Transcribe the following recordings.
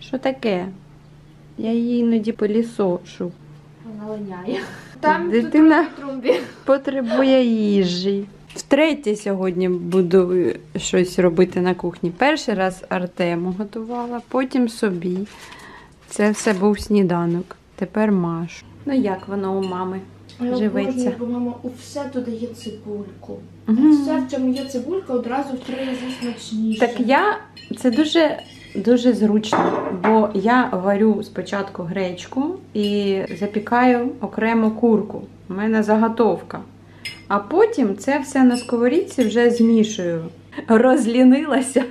Що таке? Я її іноді пилісошу. Вона линяє. Там Дитина тут трумбі. потребує їжі. Втретє сьогодні буду щось робити на кухні. Перший раз Артему готувала, потім собі. Це все був сніданок. Тепер Машу. Ну як воно у мами? Я Живеться. обожнюю, бо мама у все додає цибульку. Мгм. Все, в чому є цибулька, одразу в три рази смачніше. Так я це дуже дуже зручно, бо я варю спочатку гречку і запікаю окремо курку. У мене заготовка. А потім це все на сковорідці вже змішую. Розлінилася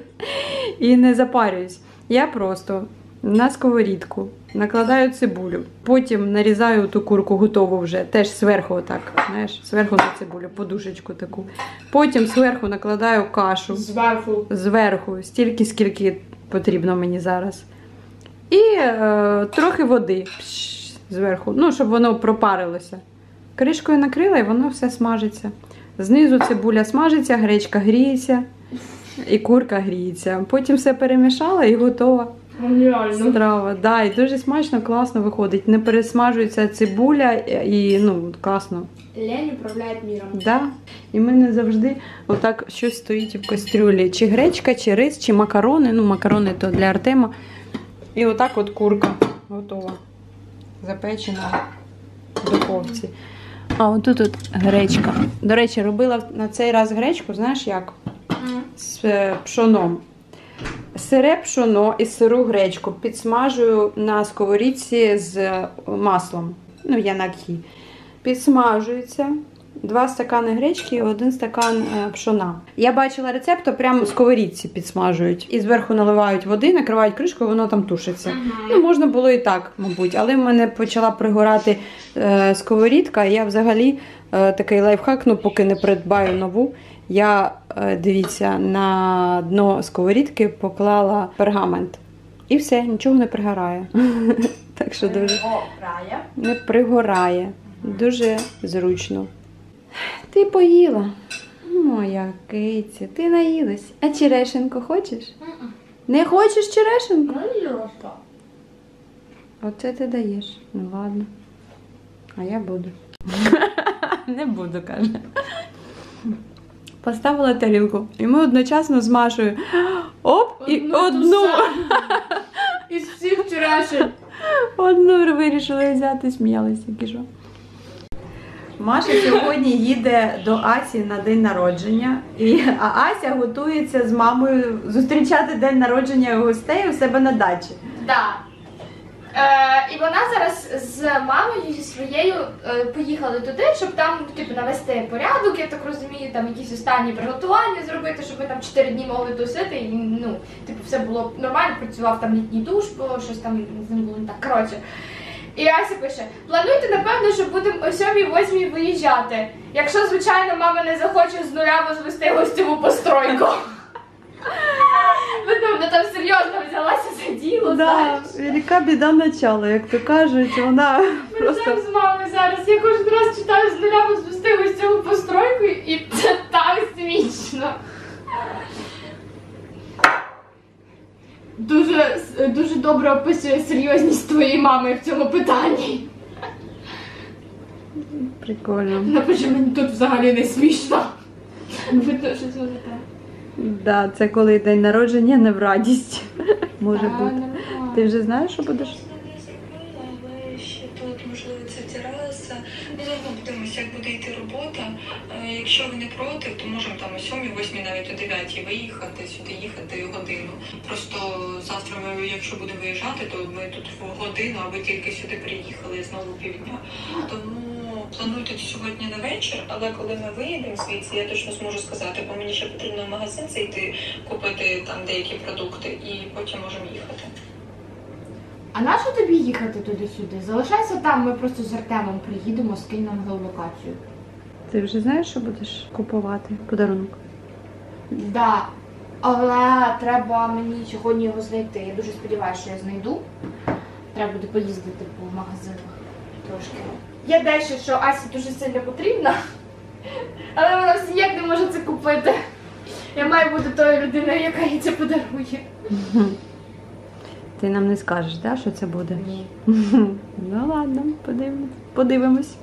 і не запарююсь. Я просто на сковорідку накладаю цибулю, потім нарізаю ту курку готову вже, теж зверху отак, знаєш, зверху на цибулю, подушечку таку. Потім зверху накладаю кашу Зверху. зверху, стільки, скільки потрібно мені зараз. І е, трохи води пш, зверху, ну, щоб воно пропарилося. Кришкою накрила і воно все смажиться. Знизу цибуля смажиться, гречка гріється і курка гріється. Потім все перемішала і готова. Страва. Да, і дуже смачно, класно виходить. Не пересмажується цибуля і ну, класно. Лень управляє міром. Да. І в мене завжди отак щось стоїть в кастрюлі. Чи гречка, чи рис, чи макарони. Ну, макарони то для Артема. І отак от курка готова. Запечена в духовці. А отут от гречка. До речі, робила на цей раз гречку, знаєш як? З е, пшоном. Сире пшоно і сиру гречку підсмажую на сковорідці з маслом. Ну, я на кхі. Підсмажується. Два стакани гречки і один стакан е, пшона. Я бачила рецепт, то прямо в сковорідці підсмажують. І зверху наливають води, накривають кришкою, воно там тушиться. Ну, можна було і так, мабуть. Але в мене почала пригорати е, сковорідка. Я взагалі е, такий лайфхак, ну поки не придбаю нову. Я е, дивіться на дно сковорідки поклала пергамент. І все, нічого не пригорає. Так що дуже не пригорає. Дуже зручно. Ти поїла. Моя киця, ти наїлась. А черешенку хочеш? Не хочеш черешенку? Ну, Оце ти даєш. Ну ладно. А я буду. Не буду, каже. Поставила тарілку. І ми одночасно з Машою. Оп! І Одну одну. Із всіх черешень. Одну вирішили взяти, сміялися, що. Маша сьогодні їде до Асі на день народження, і, а Ася готується з мамою зустрічати день народження гостей у себе на дачі. Да. Е, і вона зараз з мамою зі своєю е, поїхали туди, щоб там типу навести порядок, я так розумію, там якісь останні приготування зробити, щоб ми там 4 дні могли тусити. І ну, типу, все було нормально, працював там літній душ, бо щось там з ним було не так. Коротше. І Ася пише: плануйте, напевно, що будемо о 7-8 виїжджати. Якщо, звичайно, мама не захоче з нуля возвести гостєву постройку. Вона там серйозно взялася за діло, знаєш. велика біда начала, як то кажуть, вона Ми просто. ржемо з мамою зараз. Я кожен раз читаю з нуля возвести гостєву постройку, і це так смішно. Дуже, дуже добре описує серйозність твоєї мами в цьому питанні. Прикольно. Напиши, мені тут взагалі не смішно. Видно, що це так. Да, це коли день народження не в радість. Може Та, бути. нормально. Ти вже знаєш, що будеш? не але ще тут, можливо, це тераса. Ну, заодно подивимося, як буде йти робота. Е, Якщо ви не проти, то можемо там о 7, 8, навіть о 9 виїхати, сюди їхати годину. Просто завтра ми, якщо будемо виїжджати, то ми тут в годину, а ви тільки сюди приїхали знову півдня. Тому плануйте сьогодні на вечір, але коли ми виїдемо звідси, я точно зможу сказати, бо мені ще потрібно в магазин зайти, купити там деякі продукти і потім можемо їхати. А нащо тобі їхати туди-сюди? Залишайся там, ми просто з Артемом приїдемо, скинь нам геолокацію. Ти вже знаєш, що будеш купувати подарунок? Да. Але треба мені сьогодні його знайти. Я дуже сподіваюся, що я знайду. Треба буде поїздити по магазинах трошки. Є дещо, що Асі дуже сильно потрібно, але вона все ніяк не може це купити. Я маю бути тою людиною, яка їй це подарує. Ти нам не скажеш, да, що це буде? Ні. Ну ладно, подивимось. подивимось,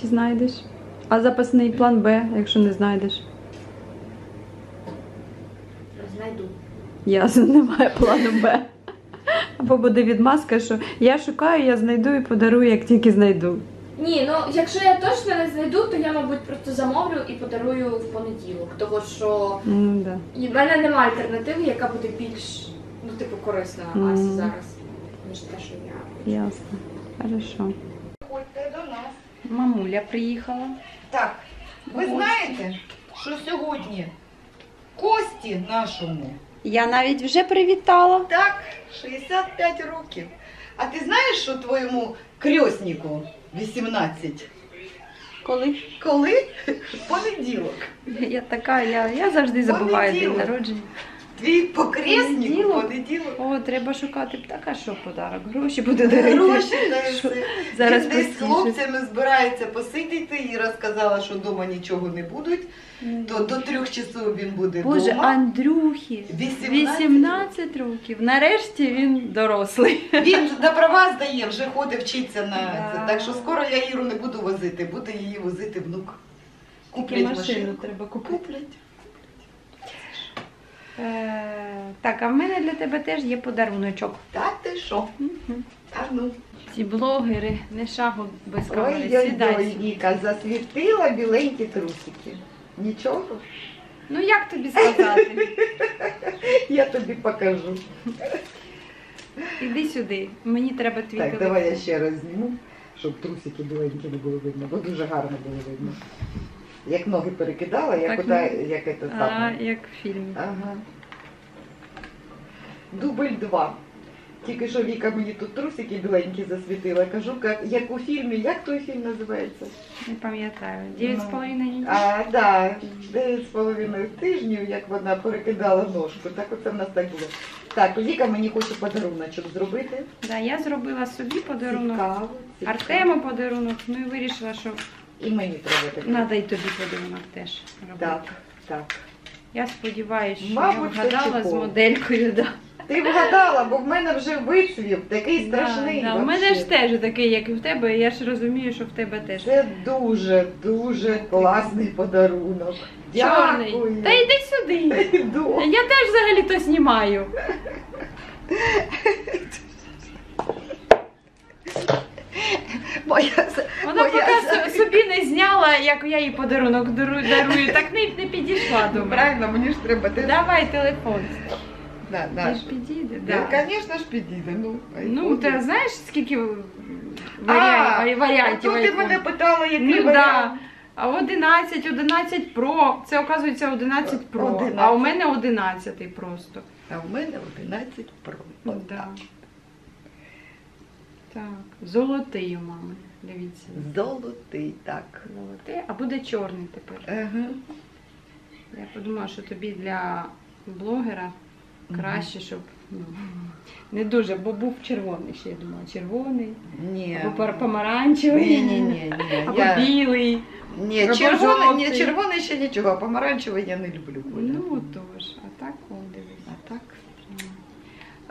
чи знайдеш. А запасний план Б, якщо не знайдеш. Знайду. Ясно, немає плану Б. Або буде відмазка, що я шукаю, я знайду і подарую, як тільки знайду. Ні, ну якщо я точно не знайду, то я, мабуть, просто замовлю і подарую в понеділок. Того що Ну, да. в мене немає альтернативи, яка буде більш, ну, типу, корисна Мгм. Асі зараз, ніж те, що я. Ясно. Хорошо. Ходьте до нас. Мамуля приїхала. Так, ви знаєте, що сьогодні Кості нашому Я навіть вже привітала. так 65 років. А ти знаєш, що твоєму крьоснику 18? Коли? Коли? Понеділок. Я така, я, я завжди забуваю день Понеділок. народження. Твій покресник в Понеділок? О, треба шукати. Так, а що подарок? Гроші буде дарити. Гроші. Зараз Він десь з хлопцями збирається посидіти і розказала, що вдома нічого не будуть. То до трьох часов він буде Боже, вдома. Андрюхі 18 18 років. Нарешті він дорослий. Він на права здає, вже ходить вчиться на це. Так що скоро я Іру не буду возити, буде її возити внук. Куплять машину машину. треба купити. Куплять. Е, так, а в мене для тебе теж є подаруночок. Та ти що? Та ну. Ці блогери не шагу без камери. Ой, Сідай. ой, Віка, засвітила біленькі трусики. Нічого, Ну як тобі сказати? я тобі покажу. Іди сюди. Мені треба твій Так, давай я ще раз зніму, щоб трусики біленькі не було видно, бо дуже гарно було видно. Як ноги перекидала, як Так, ота, ну. як це А, саме. як в фільмі. Ага. Дубль два. Тільки що Віка мені тут трусики біленькі засвітила. Кажу, як, як у фільмі, як той фільм називається? Не пам'ятаю. Дев'ять з Ну. половиною. А, да, дев'ять з половиною тижнів, як вона перекидала ножку. Так оце в нас так було. Так, Віка мені хоче подаруночок зробити. Да, я зробила собі подарунок. Цікаво, цікаво. Артему подарунок, ну і вирішила, що І мені треба таке. треба і тобі подарунок теж робити. Так, так. Я сподіваюся, що Мабуть, я вгадала з моделькою. Да. Ти вгадала, бо в мене вже вицвів, такий страшний. Да, да. У мене ж теж такий, як і в тебе, і я ж розумію, що в тебе теж. Це дуже, дуже класний подарунок. Чорний. Дякую. Та йди сюди. Йду. Я теж взагалі то знімаю. Моя... Вона моя- поки со- собі не зняла, як я їй подарунок дарую, так не, не підійшла до Ну, мене. правильно, мені ж треба ти. Давай телефон. Да, Ти ж підійде, Да. да. Звісно ж підійде. Ну, Ну, ти знаєш, скільки А, варіа- варіантів? Ото ти мене питала, який Ну варіант. да. А 11, 11 Pro. Це оказується 11 Pro. 11. А у мене 11 просто. А в мене 11 Pro. Да. Так. Золотий у мами. Дивіться. Золотий, так. Золотий, а буде чорний тепер. Ага. Я подумала, що тобі для блогера краще, щоб ну, не дуже, бо був червоний ще, я думала, червоний, Ні. або помаранчевий, Ні, ні, ні, ні. або Я... Білий. Ні, Або червоний, ні, жовтий. червоний ще нічого, а помаранчевий я не люблю. кольор. Ну тож, а так о, дивись.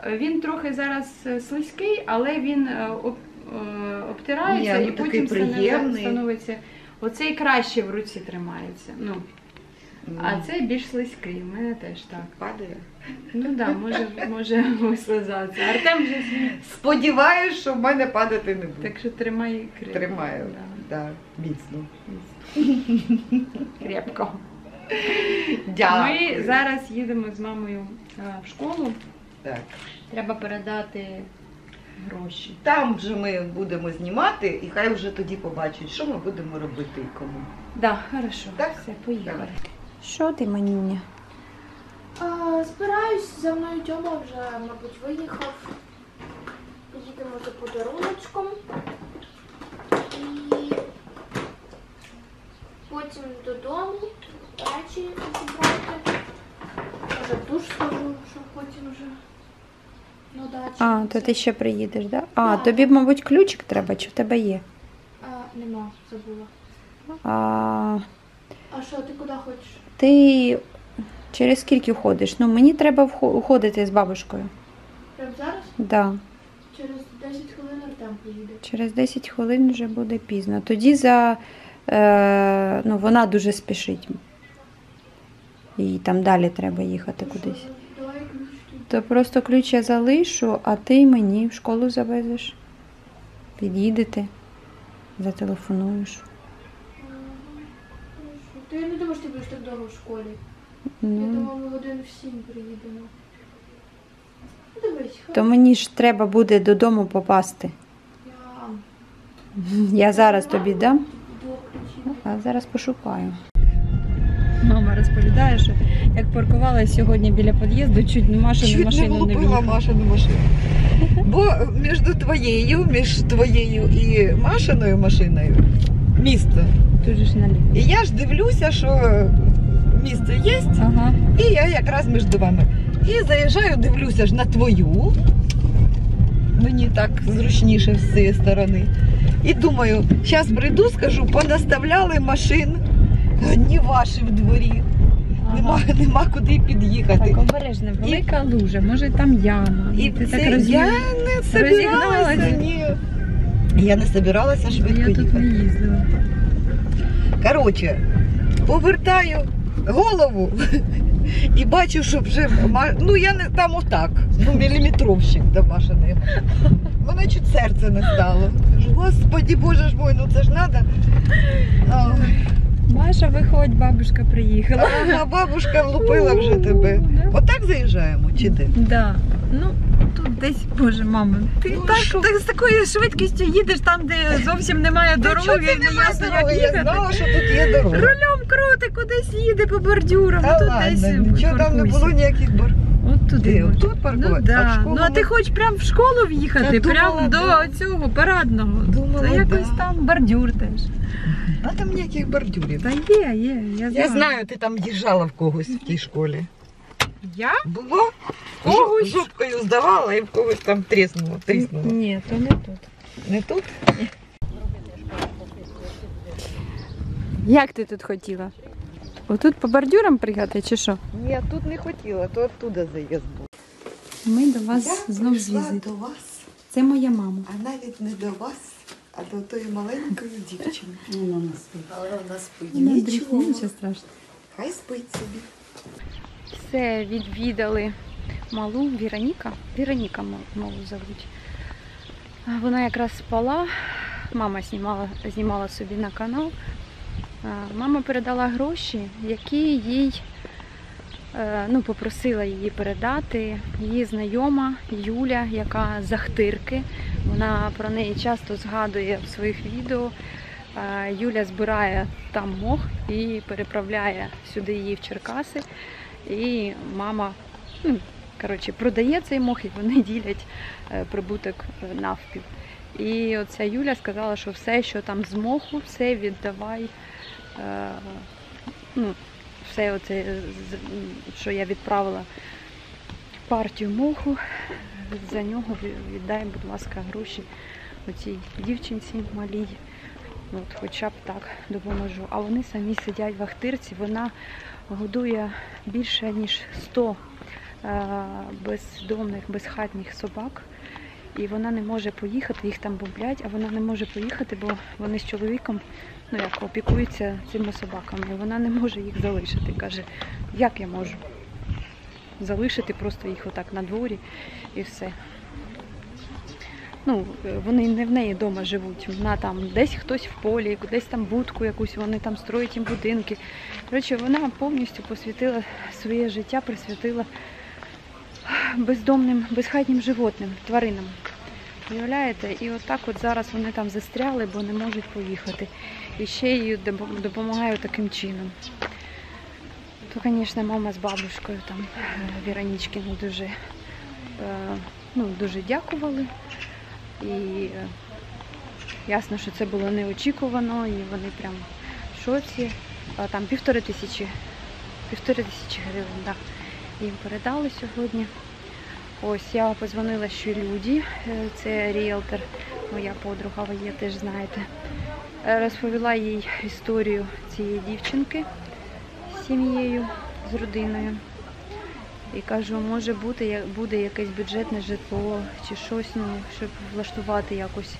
Він трохи зараз е, слизький, але він е, об, е, обтирається Ні, ну, і такий потім приємний. становиться. Оцей краще в руці тримається. Ну, а цей більш слизький. У мене теж так. падає. Ну так, да, може, може вислизатися. Артем вже зміг. Сподіваюсь, що в мене падати не буде. Так що тримай крепко. Тримаю. Да, Да, міцно. крепко. Дякую. Ми зараз їдемо з мамою в школу. Так. Треба передати гроші. Там вже ми будемо знімати, і хай вже тоді побачать, що ми будемо робити і кому. Да, хорошо. Так? Все, поїхали. Давай. Що ти, манюня? А, збираюсь, за мною Тьома вже, мабуть, виїхав. Їдемо за подаруночком. І потім додому речі зібрати. Може, в душ схожу, щоб потім вже на дачу. А, то ти ще приїдеш, да? А, Так. тобі, мабуть, ключик треба, чи в тебе є? А, нема, забула. А, А що, ти куди хочеш? ти Через скільки ходиш? Ну, мені треба вхо- уходити з бабушкою. Прямо зараз? Да. Через 10 хвилин Артем поїде. Через 10 хвилин вже буде пізно. Тоді за е, ну, вона дуже спішить. Їй там далі треба їхати кудись. То просто ключ я залишу, а ти мені в школу завезеш. Під'їдете, зателефонуєш. Та я не думаю, що ти будеш так довго в школі. Я Ну, думала, ми годин в сім приїдемо. Ну, Дивись, то мені ж треба буде додому попасти. я Я зараз тобі дам, двох ключів. а зараз пошукаю. Мама розповідає, що як паркувалася сьогодні біля під'їзду, чуть машину Чуть не машину не влупила в'їхала. Машину машину. Бо між твоєю, між твоєю і Машиною машиною місто. Тут ж наліво. І я ж дивлюся, що місце є, Ага. і я якраз між вами. І заїжджаю, дивлюся ж на твою. Мені так зручніше з цієї сторони. І думаю, зараз прийду, скажу, понаставляли машин, ні ваші в дворі. Нема, нема куди під'їхати. Так, обережно, велика лужа, може там яма. І ти це так роз'їв... я не собиралася. Ні. Я не собиралася швидко Я тут їхати. не їздила. Коротше, повертаю голову і бачу, що вже ну я не там отак. Ну, міліметровщик до машини. Мене чуть серце не стало. Господі, боже ж мой, ну це ж треба. Маша, виходь, бабушка приїхала. Ага, бабушка влупила вже тебе. Отак заїжджаємо, чи де? Да. Ну, тут десь, боже, мама, ти Ну, так, що? так з такою швидкістю їдеш там, де зовсім немає Та чого дороги, ти не немає ясно, дороги? як Я їхати. знала, що тут є дорога. Рулем крути, кудись їде по бордюрам. Та тут ладно, нічого там не паркуйся. було ніяких бар. Туди. Тут паркувати? Ну, А в школу ну а ти ми- хочеш прям в школу в'їхати, Я прям до да. цього парадного. Думала, Це якось да. там бордюр теж. А там ніяких бордюрів. Та є, є, я знаю. Я знаю, ти там їжджала в когось в тій школі. Я? Було? Когось? Жопкою здавала і в когось там тріснуло. тріснуло. Ні, то не тут. Не тут? Як ти тут хотіла? Отут по бордюрам пригати чи що? Ні, тут не хотіла, то оттуда заїзд був. Ми до вас знов з візиту. до вас, Це моя мама. а навіть не до вас, а до тої маленької дівчини. Але вона спить. Вона Нічого. нічого страшного. Хай спить собі. Все, відвідали малу Віроніка. Віроніка ма- малу зовуть. А Вона якраз спала. Мама знімала, знімала собі на канал. А, Мама передала гроші, які їй е, ну, попросила її передати. Її знайома Юля, яка з Ахтирки. Вона про неї часто згадує в своїх відео. Е, Юля збирає там мох і переправляє сюди її в Черкаси. І мама ну, коротше, продає цей мох, і вони ділять е, прибуток е, навпіл. І оця Юля сказала, що все, що там з моху, все віддавай. Е, ну, все оце, що я відправила партію моху, за нього віддай, будь ласка, гроші оцій дівчинці малій. От, хоча б так допоможу. А вони самі сидять в Ахтирці, вона годує більше ніж 100 е, бездомних, безхатніх собак. І вона не може поїхати, їх там бомблять, а вона не може поїхати, бо вони з чоловіком ну, як, опікуються цими собаками. Вона не може їх залишити. Каже, як я можу залишити просто їх отак на дворі і все. Ну, е, вони не в неї вдома живуть. Вона там десь хтось в полі, десь там будку якусь, вони там строять їм будинки. Коротше, вона повністю посвятила своє життя, присвятила бездомним, безхатнім животним, тваринам. Уявляєте? І отак от зараз вони там застряли, бо не можуть поїхати. І ще їй допомагаю таким чином. То, звісно, мама з бабушкою там е, Віронічкину дуже, е, ну, дуже дякували. І е, ясно, що це було неочікувано, і вони прям в шоці. Там півтори тисячі, півтори тисячі гривень, да. Їм передали сьогодні. Ось я позвонила ще Люді, це ріелтор, моя подруга, ви її теж знаєте. Е, Розповіла їй історію цієї дівчинки з сім'єю. з родиною. І кажу, може бути, буде якесь бюджетне житло чи щось, ну, щоб влаштувати якось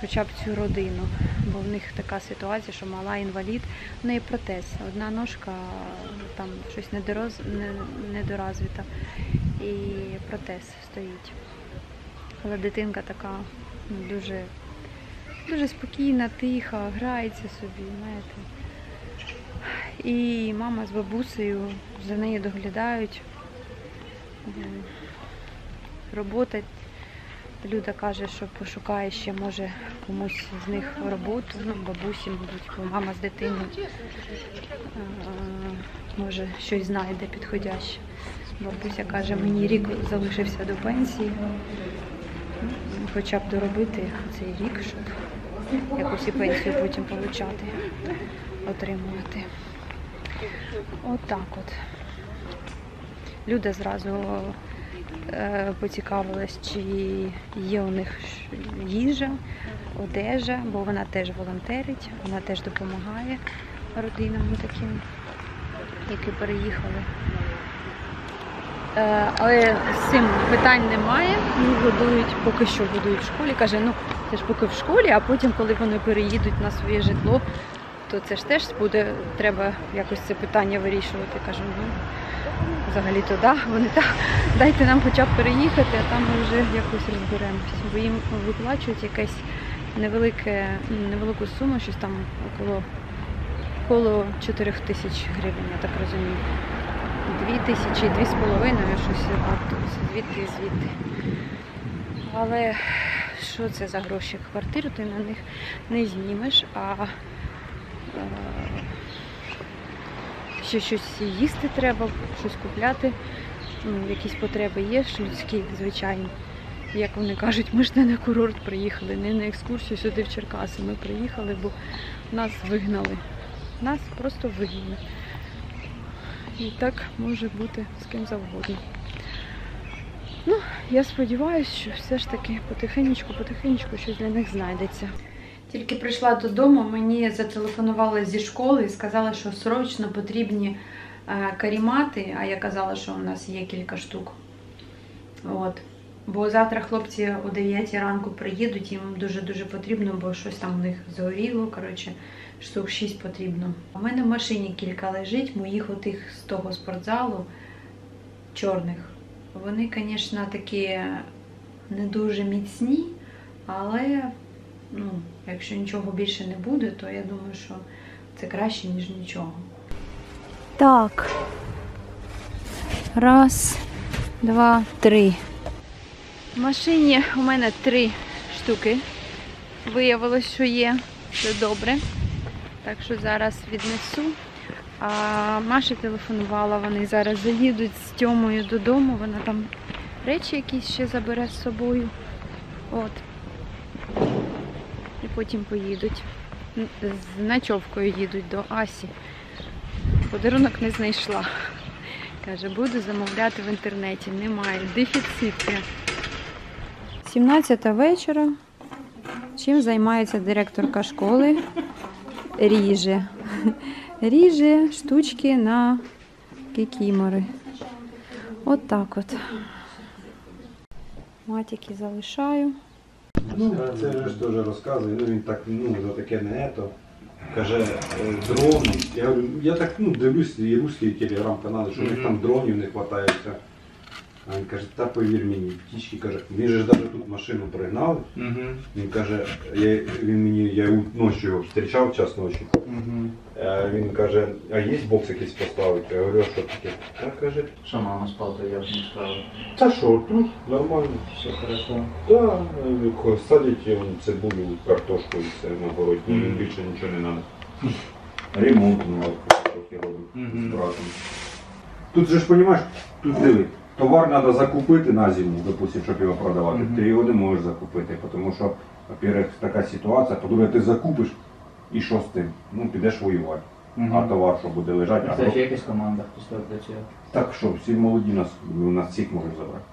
хоча б цю родину. Бо в них така ситуація, що мала інвалід, в неї протез. Одна ножка там щось недороз, не, недоразвита і протез стоїть. Але дитинка така ну, дуже, дуже спокійна, тиха, грається собі, знаєте. І мама з бабусею за нею доглядають. Робота. Люда каже, що пошукає ще, може, комусь з них роботу, ну, бабусі, мабуть, мама з дитиною. Може, щось знайде підходяще. Бабуся каже, мені рік залишився до пенсії. Хоча б доробити цей рік, щоб якусь і пенсію потім получати, отримувати. Отак от. Люда зразу е, поцікавилась, чи є у них їжа, одежа, бо вона теж волонтерить, вона теж допомагає родинам таким, які переїхали. Е, але з цим питань немає. Їх годують, поки що годують в школі. Каже, ну це ж поки в школі, а потім, коли вони переїдуть на своє житло, то це ж теж буде, треба якось це питання вирішувати. Кажу, ну взагалі то да, вони так, дайте нам хоча б переїхати, а там ми вже якось розберемося. Бо їм виплачують якесь невелике, невелику суму, щось там около, около 4 тисяч гривень, я так розумію. Дві тисячі, дві з половиною, щось звідти звідти. Але що це за гроші? Квартиру ти на них не знімеш, а е, ще щось їсти треба, щось купляти. Ну, якісь потреби є людські, звичайно. Як вони кажуть, ми ж не на курорт приїхали, не на екскурсію сюди в Черкаси. Ми приїхали, бо нас вигнали. Нас просто вигнали. І так може бути з ким завгодно. Ну, я сподіваюся, що все ж таки потихенечку, потихенечку щось для них знайдеться. Тільки прийшла додому, мені зателефонували зі школи і сказали, що срочно потрібні е, карімати, а я казала, що у нас є кілька штук. От. Бо завтра хлопці о 9 ранку приїдуть, їм дуже-дуже потрібно, бо щось там в них згоріло. Коротше, штук 6 потрібно. У мене в машині кілька лежить, моїх отих з того спортзалу чорних. Вони, звісно, такі не дуже міцні, але ну, якщо нічого більше не буде, то я думаю, що це краще, ніж нічого. Так. Раз, два, три. В машині у мене три штуки. Виявилось, що є. Це добре. Так що зараз віднесу. А Маша телефонувала, вони зараз заїдуть з Тьомою додому. Вона там речі якісь ще забере з собою. От. І потім поїдуть. З ночовкою їдуть до Асі. Подарунок не знайшла. Каже, буду замовляти в інтернеті. Немає. Дефіцит. є. 17 вечора. Чим займається директорка школи? Ріже. Ріже штучки на кікімори. От так от. Матіки залишаю. Ну, це ж теж розказує, ну він так, ну, за таке не ето. Каже, дрон. дрони. Я, говорю, я так ну, дивлюсь і русські телеграм-канали, що у них там дронів не вистачає. А він каже, та повір мені, птічки каже, він же ж навіть тут машину пригнали. Він каже, я, він мені, я ночі його зустрічав, час ночі. Е, Він каже, а є бокс якийсь поставити? Я говорю, а що таке? Та каже, Що мама спала, то я ж не справив. та що, тут нормально. Все хорошо. Да, е, садять е, цибулю, картошку і все на городі, ну, Мгм. більше нічого не треба. Ремонт ну, трохи робить Мгм. з братом. Тут же ж розумієш, тут диви, товар треба закупити на зиму, допустим, щоб його продавати. Мгм. Ти його не можеш закупити, тому що, во-первых, така ситуація, по-друге, ти закупиш і що з тим? Ну, підеш воювати. Мгм. А товар, що буде лежати, а Це ж якась команда, хто стоїть для цього. так що, всі молоді нас, нас всіх можуть забрати.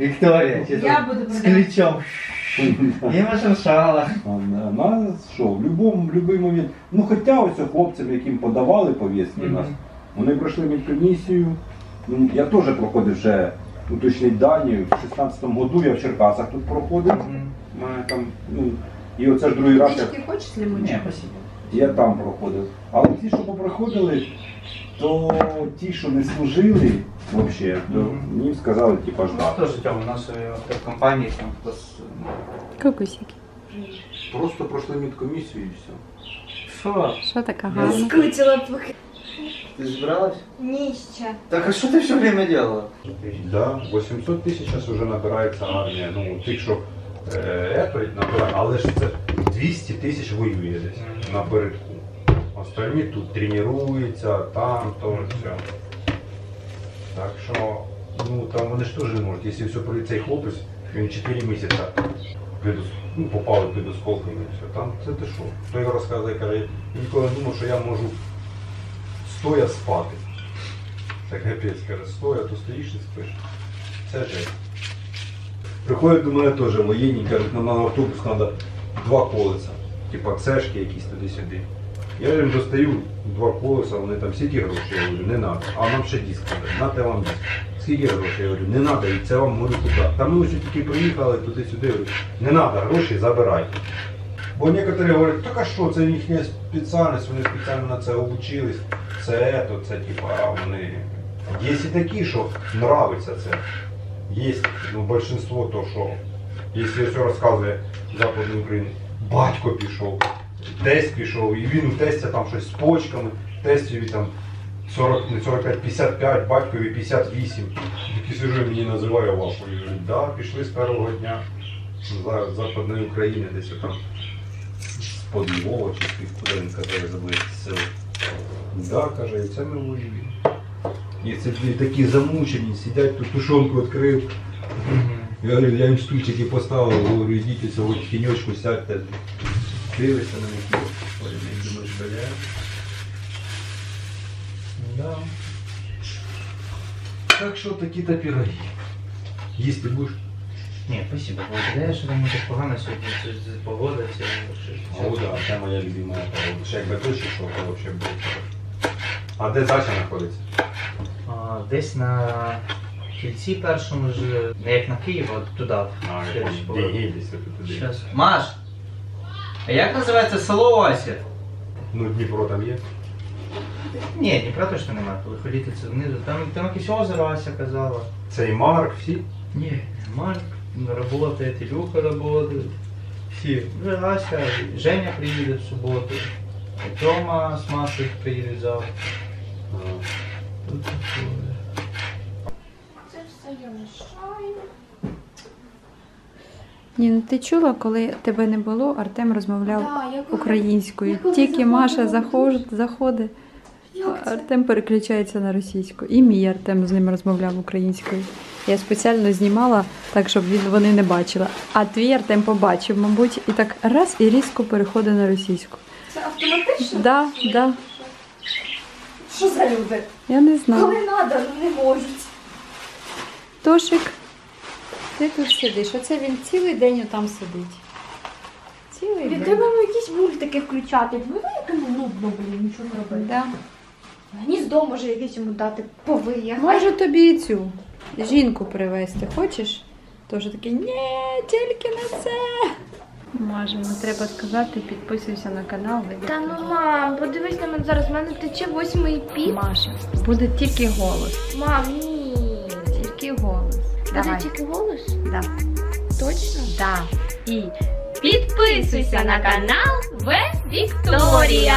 Вікторія, чи Я буду з ключом. Я машиншала. А, на- На що, в будь-який момент. Ну хоча ось хлопцям, яким подавали повістки Мгм. нас, вони пройшли медкомісію. Ну, я теж проходив вже уточнить дані. В 16-му году я в Черкасах тут проходив. У мене там, ну, і оце ж другий раз я, Трішки хочеш Ні, лимончик? спасибо. я там проходив. Але ті, що попроходили, то ті, що не служили взагалі, то Мгм. їм сказали, типа, Ну, ждати. тоже Тёма, у нас э, в компании там хтось... Кокусики. Просто пройшли медкомісію і все. Що? Що така гарна? Скучила поки. Ти збиралась? Ні ще. Так а що ти все время делала? Да, 800 тисяч зараз вже набирається армія. Ну, тих, що е, ето, набирає, але ж це 200 тисяч воює десь напередку. Остальні тут тренуються, там, то, все. Так що, ну там вони ж теж не можуть. Якщо все про цей хлопець, він 4 місяці під, ну, попали під осколками і все. Там це ти що? Хто його розказує, каже, я ніколи не думав, що я можу стоя спати. Це капець, каже, стоя, то стоїш і спиш. Це жесть. Приходять до мене теж воєнні, кажуть, нам на автобус треба два колеса. Типа цешки якісь туди-сюди. Я їм достаю два колеса, вони там скільки грошей, я говорю, не треба. А нам ще диск треба, нате вам диск. Скільки грошей, я говорю, не треба, і це вам говорю туди. Та ми ось тільки приїхали туди-сюди, говорю, не треба гроші, забирайте. Бо некоторі говорять, так а що, це їхня спеціальність, вони спеціально на це обучились, це то, це типа вони. Є і такі, що нравиться це. Є ну, большинство то, що якщо все розказує Западної України, батько пішов, тесть пішов, і він у тестя там щось з почками, тестові там 40, не 45, 55, батькові 58. Такі сижу мені називає вашу. І говорить, да, пішли з першого дня з Западної України, десь там з-под Львова чи з куди він казав, я забув село. Да, каже, і це ми воюємо. І це ті такі замучені, сидять тут тушонку відкрив. Я говорю, я їм стульчики поставив, говорю, йдіть оце в тіньочку сядьте. Дивишся на них. Ой, я думаю, що я. Да. Так що такі-то пироги. Їсти будеш? Ні, спасибо. Благодаря, що там не так погано сьогодні. Це з- Погода, це все. О, да, це моя любима погода. Ще якби дощ йшов, то взагалі було. А де Зача знаходиться? А, Десь на кільці першому ж, не як на Київ, а туди. А. Дігіліся туди. Щас. Маш! А як називається село Оася? Ну, Дніпро там є. Ні, Дніпра точно немає, коли ходити це знизу. Там, там якесь озеро Ася казала. Цей Марк, всі. Ні, Марк работает, Илюха работает. Всі. Вже Ася, Женя приїде в суботу. Тьома з Машею приїде завтра. Тут таке. Це все я мішаю. Ні, ну ти чула, коли тебе не було, Артем розмовляв Да, я коли- українською. коли Тільки заходила Маша заходить, заходить, Як це? Артем переключається на російську. І мій Артем з ним розмовляв українською. Я спеціально знімала так, щоб він вони не бачили. А твій Артем побачив, мабуть, і так раз і різко переходить на російську. Це автоматично? Да, да. Що за люди? Я не знаю. Коли треба, ну не можуть. Тошик, ти тут сидиш. Оце він цілий день там сидить. Цілий день. треба ну, якісь мультики включати. Ну якому нудно, блін, нічого не робити. Да. Гніздо може якесь йому дати повиє. Можу тобі і цю жінку привезти. Хочеш? Тож такий, ні, тільки не це. Може, ну треба сказати, підписуйся на канал. Та ну мам, подивись на мене зараз, в мене тече восьмий пік. Маша, буде тільки голос. Мам, ні. Тільки голос. Буде Давай. тільки голос? Да. Точно? Да. І Підписуйся на канал В Вікторія.